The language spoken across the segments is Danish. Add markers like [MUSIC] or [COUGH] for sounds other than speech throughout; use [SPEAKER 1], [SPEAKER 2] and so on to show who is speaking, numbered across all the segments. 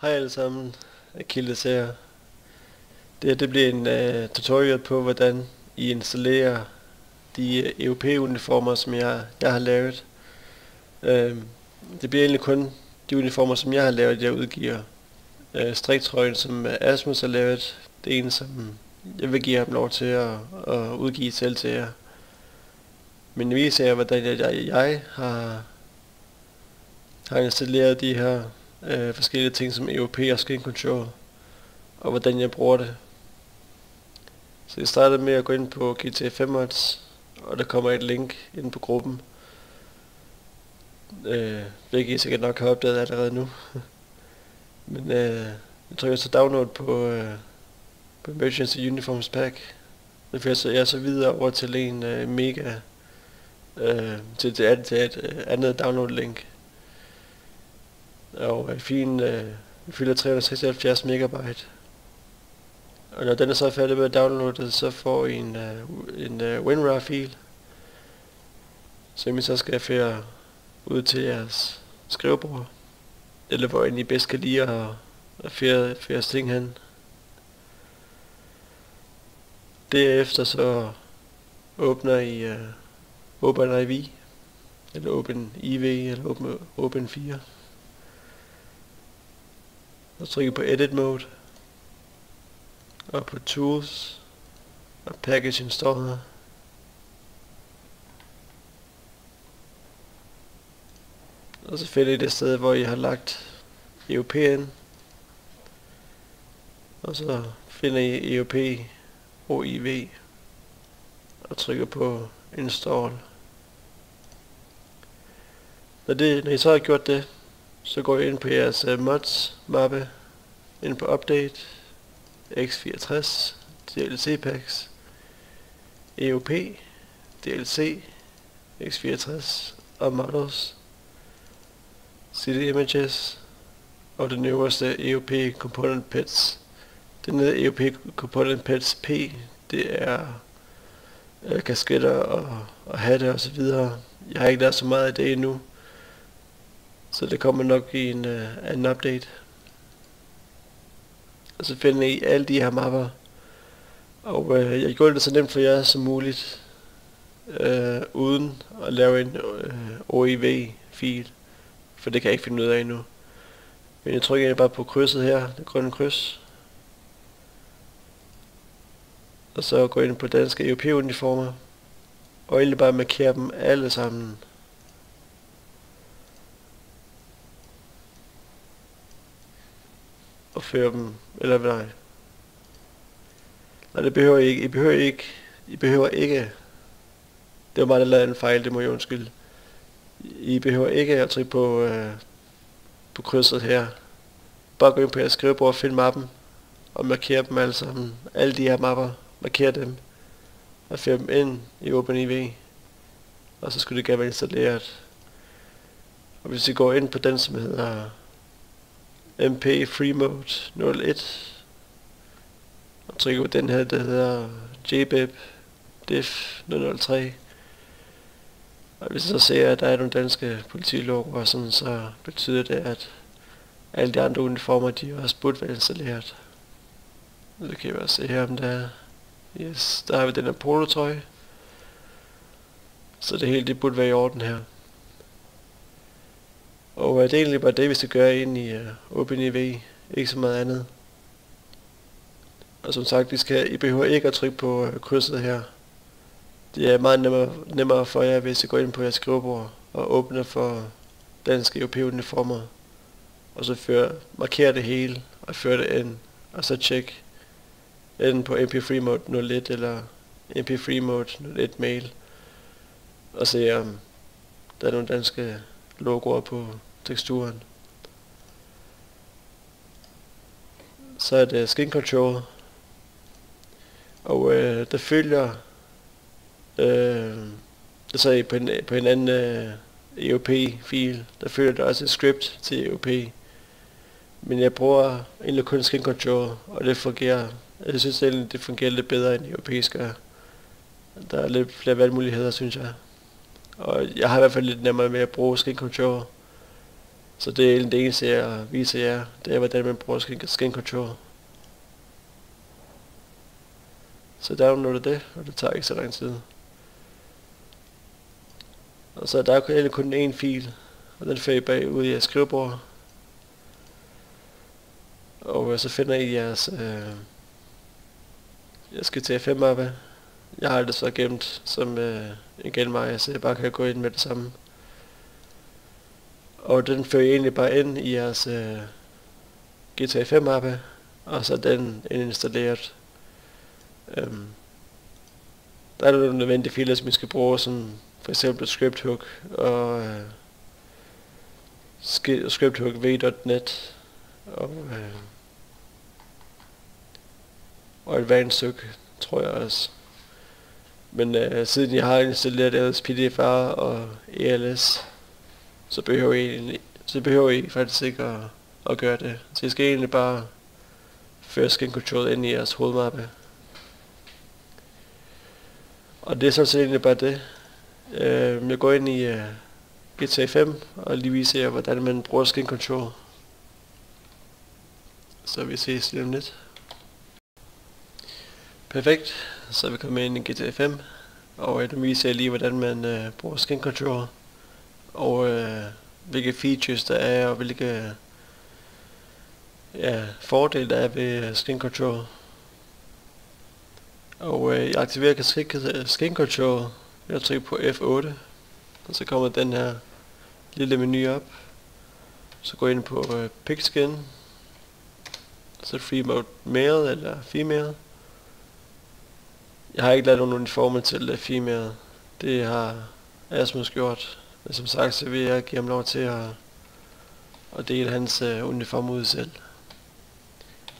[SPEAKER 1] Hej alle sammen, Achilles her. Det her det bliver en uh, tutorial på, hvordan I installerer de øh, uh, EUP-uniformer, som jeg, jeg har lavet. Uh, det bliver egentlig kun de uniformer, som jeg har lavet, jeg udgiver. Uh, striktrøjen, som Asmus har lavet, det er en, som jeg vil give ham lov til at, at udgive selv til jer. Men jeg viser jer, hvordan jeg, jeg, jeg har, har installeret de her øh, forskellige ting som EOP og Skin Control, og hvordan jeg bruger det. Så jeg startede med at gå ind på GTA 5 Mods, og der kommer et link ind på gruppen, øh, hvilket I sikkert nok har opdaget allerede nu. [LAUGHS] Men øh, jeg trykker så download på, øh, på Emergency Uniforms Pack. Det fører så jeg så videre over til en øh, mega øh, til, til, til et øh, andet download link og øh, filen øh, fylder 376 megabyte. Og når den er så færdig med at downloade, så får I en, øh, en øh, WinRAR-fil, som I så skal føre ud til jeres skrivebord, eller hvor I bedst kan lide at, at føre, føre ting hen. Derefter så åbner I øh, OpenIV, eller OpenIV, eller Open, Open 4 og trykke på Edit Mode, og på Tools, og Package Installer. Og så finder I det sted, hvor I har lagt EOP'en, og så finder I EOP OIV, og trykker på Install. Når, det, når I så har gjort det, så går I ind på jeres uh, mods mappe, ind på update, x64, DLC packs, EOP, DLC, x64 og models, city images og det øverste EOP component pets. Det nede EOP component pets P, det er øh, kasketter og, og hatte og så videre. Jeg har ikke lært så meget af det endnu. Så det kommer nok i en, øh, uh, en update. Og så finder I alle de her mapper. Og uh, jeg gjorde det så nemt for jer som muligt. Uh, uden at lave en uh, OIV-fil. For det kan jeg ikke finde ud af endnu. Men jeg trykker bare på krydset her, det grønne kryds. Og så går jeg ind på danske europæuniformer. Og egentlig bare markere dem alle sammen. Og føre dem, eller nej. Nej, det behøver I ikke. I behøver ikke, I behøver ikke, det var mig, der lavede en fejl, det må jeg undskylde. I behøver ikke at trykke på, øh, på krydset her. Bare gå ind på jeres skrivebord og find mappen, og markere dem alle sammen. Alle de her mapper, marker dem, og føre dem ind i OpenIV. Og så skulle det gerne være installeret. Og hvis I går ind på den, som hedder MP Free Mode 01 og trykker på den her, der hedder JBEP Diff 003 og hvis jeg så ser, at der er nogle danske politilogoer, sådan, så betyder det, at alle de andre uniformer, de er også burde være installeret. Det kan jeg også se her, om der er. Yes, der har vi den her polotrøje. Så det hele, det burde være i orden her. Og det er egentlig bare det, vi skal gøre ind i øh, OpenEV, OpenIV. Ikke så meget andet. Og som sagt, I, skal, I behøver ikke at trykke på øh, krydset her. Det er meget nemmere, nemmere for jer, hvis I går ind på jeres skrivebord og åbner for danske europæiske Og så fører, markerer det hele og fører det ind. Og så tjek enten på MP3 Mode 01 eller MP3 Mode 01 mail. Og se om der er nogle danske logoer på teksturen. Så er det Skin Control. Og øh, det følger øh, det så på en, på en anden øh, EOP-fil, der følger der også et script til EOP. Men jeg bruger egentlig kun Skin Control, og det fungerer. Jeg synes egentlig, det fungerer lidt bedre end europæisk skal. Der er lidt flere valgmuligheder, synes jeg. Og jeg har i hvert fald lidt nemmere med at bruge Skin Control. Så det er det eneste, jeg viser jer. Det er, hvordan man bruger skin, skin control. Så downloader det, og det tager ikke så lang tid. Og så der er egentlig kun én fil, og den fører I bag ud i jeres skrivebord. Og så finder I jeres, øh, jeg skal til 5 mappe. Jeg har det så gemt som øh, en genveje, så jeg bare kan gå ind med det samme. Og den fører I egentlig bare ind i jeres øh, GTA 5 mappe, og så den installeret. Øhm, der er nogle nødvendige filer, som I skal bruge, som for eksempel script hook og øh, script hook v.net og, øh, og advanced hook, tror jeg også. Men øh, siden jeg har installeret LSPDFR PDFR og ELS, så behøver I, så behøver I faktisk ikke at, at gøre det. Så I skal egentlig bare føre skin control ind i jeres hovedmappe. Og det er sådan set egentlig bare det. Øh, jeg går ind i uh, GTA 5 og lige viser jer, hvordan man bruger skin control. Så vi ses lige om lidt. Perfekt, så er vi kommet ind i GTA 5. Og nu viser jeg lige, hvordan man uh, bruger skin control. Og øh, hvilke features der er, og hvilke ja, fordele der er ved øh, skin control. Og øh, jeg aktiverer skin, skin control jeg trykker på F8, og så kommer den her lille menu op. Så går jeg ind på øh, pick skin, så free mode male eller female. Jeg har ikke lavet nogen uniformer til øh, female. Det har Asmus gjort. Men som sagt, så vil jeg give ham lov til at, at dele hans uh, uniform ud selv.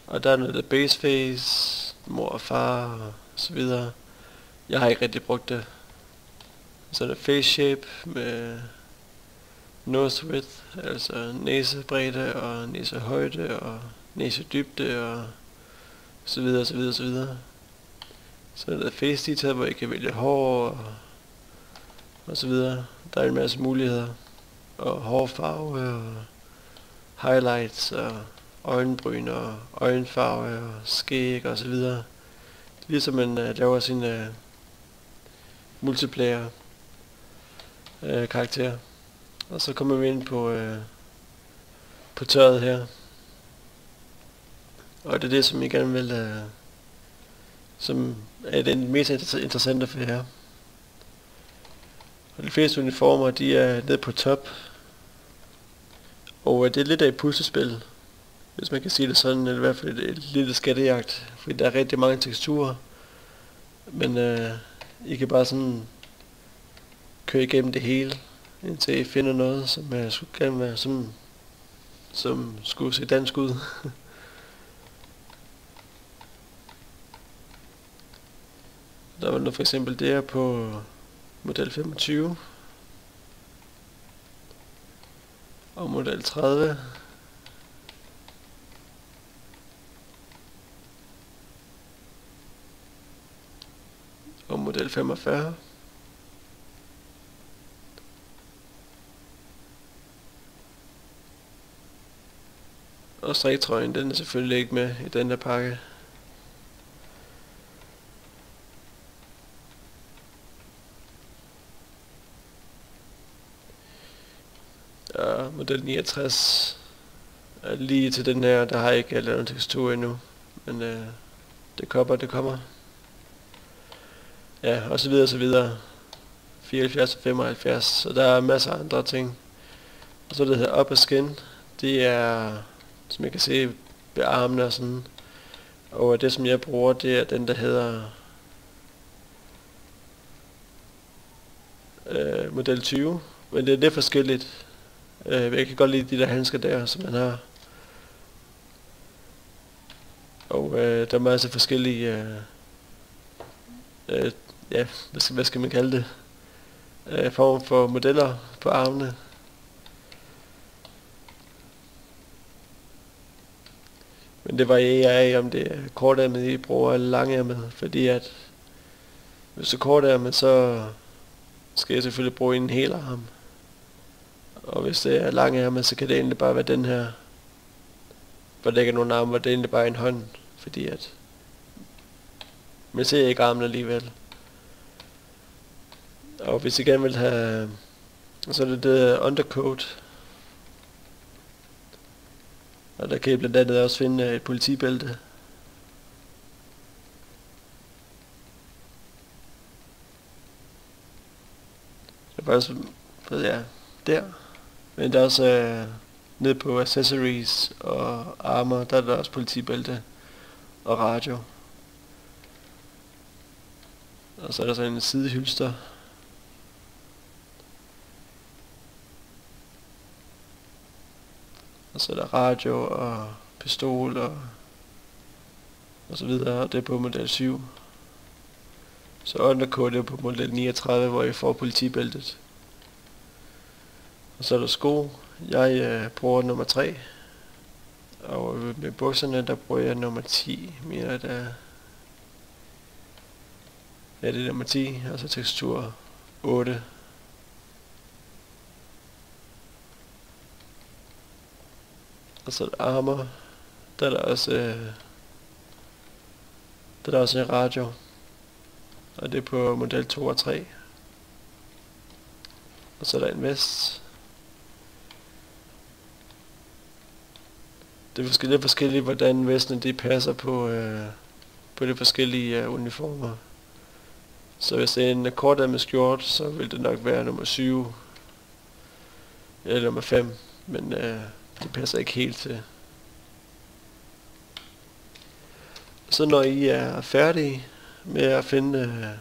[SPEAKER 1] Og der er noget der base face, mor og far og så videre. Jeg har ikke rigtig brugt det. Så er der face shape med nose width, altså næsebredde og næsehøjde og næsedybde og så videre, så videre, så videre. Så er der face detail, hvor jeg kan vælge hår og, og så videre. Der er en masse muligheder. Og hårfarve og highlights og øjenbryn og øjenfarve og skæg og så videre. Ligesom man uh, laver sin uh, multiplayer uh, karakter. Og så kommer vi ind på, uh, på tøjet her. Og det er det, som jeg gerne vil, uh, som er det mest interessante for jer. Og de fleste uniformer, de er nede på top. Og øh, det er lidt af et puslespil hvis man kan sige det sådan, eller i hvert fald et, et lille skattejagt, fordi der er rigtig mange teksturer, men øh, I kan bare sådan køre igennem det hele, indtil I finder noget, som øh, skulle gerne være, som, som skulle se dansk ud. [LAUGHS] der var noget for eksempel der på model 25, og model 30, og model 45. Og striktrøjen, den er selvfølgelig ikke med i den der pakke. Ja, model 69 er lige til den her, der har ikke lavet tekstur endnu. Men øh, det kommer, det kommer. Ja, og så videre, og så videre. 74 og 75, så der er masser af andre ting. Og så det hedder Upper Skin, det er, som jeg kan se, ved og sådan. Og det som jeg bruger, det er den der hedder øh, model 20. Men det er lidt forskelligt. Øh, jeg kan godt lide de der handsker der, som man har. Og øh, der er masser af forskellige øh, øh, ja, hvad skal, hvad skal man kalde det, øh, form for modeller på armene. Men det varierer af, om det er kortærmet, I bruger, eller langærmet, fordi at hvis det er kortærmet, så skal jeg selvfølgelig bruge en hel arm. Og hvis det er lange ærmer, så kan det egentlig bare være den her, hvor der ikke er nogen arme, hvor det er egentlig bare en hånd, fordi at man ser ikke armen alligevel. Og hvis I gerne vil have, så er det det undercoat. Og der kan I blandt andet også finde et politibælte. Det er faktisk, ja, der. Men der er også øh, ned på accessories og armor, der er der også politibælte og radio. Og så er der sådan en sidehylster. Og så er der radio og pistol og, og så videre, og det er på model 7. Så undercoat er på model 39, hvor I får politibæltet. Og så er der sko. Jeg øh, bruger nummer 3. Og øh, med bukserne, der bruger jeg nummer 10. Mener der Ja, det er nummer 10, og så tekstur 8. Og så er der armor. Der er der også, øh, der er der også en radio. Og det er på model 2 og 3. Og så er der en vest. Det er forskelligt, forskelligt hvordan vestene de passer på, øh, på de forskellige øh, uniformer. Så hvis det er en kortærmet skjort, så vil det nok være nummer 7 eller nummer 5, men øh, det passer ikke helt til. Så når I er færdige med at finde øh,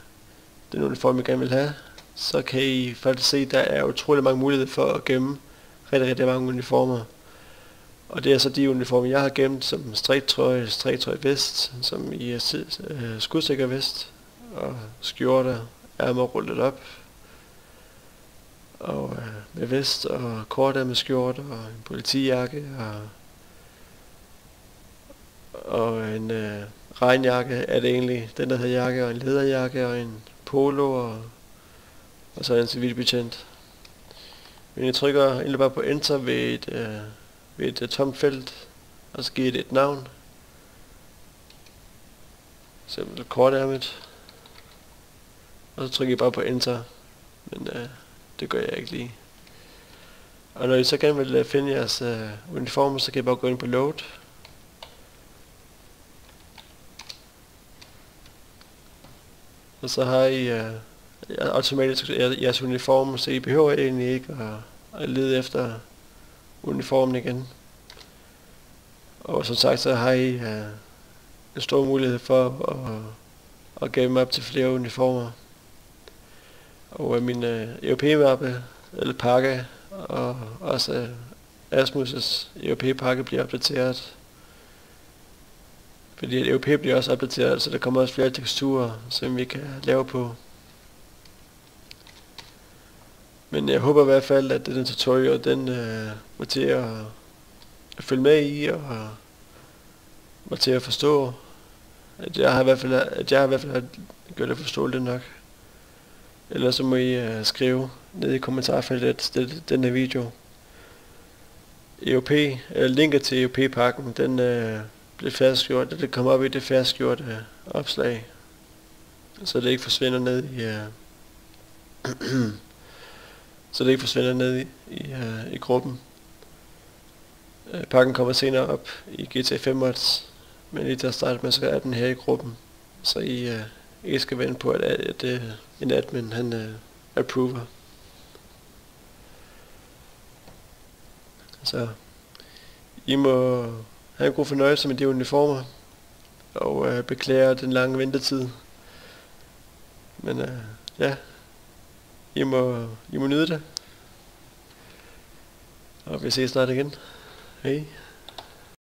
[SPEAKER 1] den uniform, I gerne vil have, så kan I faktisk se, at der er utrolig mange muligheder for at gemme rigtig, rigtig mange uniformer. Og det er så de uniformer, jeg har gemt, som striktrøje, striktrøje vest, som i øh, øh, skudsikker vest, og skjorte, ærmer rullet op, og øh, med vest og kort med skjorte og en politijakke og, og en øh, regnjakke er det egentlig, den der hedder jakke, og en lederjakke og en polo og, og så en civilbetjent. Men jeg trykker egentlig bare på enter ved et, øh, ved et øh, tomt felt, og så giver det et navn. Simpelthen kortærmet. Og så trykker I bare på enter. Men øh, det gør jeg ikke lige. Og når I så gerne vil øh, finde jeres øh, uniformer, så kan I bare gå ind på load. Og så har I øh, automatisk jeres uniform, så I behøver egentlig ikke at, at lede efter uniformen igen. Og som sagt, så har I uh, en stor mulighed for at, at gemme op til flere uniformer og øh, min øh, uh, EOP-mappe, eller pakke, og også uh, Asmus' EOP-pakke bliver opdateret. Fordi EOP bliver også opdateret, så der kommer også flere teksturer, som vi kan lave på. Men jeg håber i hvert fald, at den tutorial, den øh, var til at, at følge med i, og var til at forstå, at jeg har i hvert fald, at jeg har i hvert fald gjort det forståeligt nok. Eller så må I øh, skrive ned i kommentarfeltet til den her video. EOP, øh, linket til EOP-pakken, den øh, blev færdiggjort, det kommer op i det færdiggjorte øh, opslag. Så det ikke forsvinder ned i... Øh [CLEARS THROAT] så det ikke forsvinder ned i, i, uh, i gruppen. Uh, pakken kommer senere op i GTA 5 mods, men lige til at starte med, så er den her i gruppen. Så I, uh, ikke skal vente på, at, at, at en admin, han uh, approver. Så I må have en god fornøjelse med de uniformer, og uh, beklager den lange ventetid. Men uh, ja, i må, I må nyde det. Og vi ses snart igen. Hej.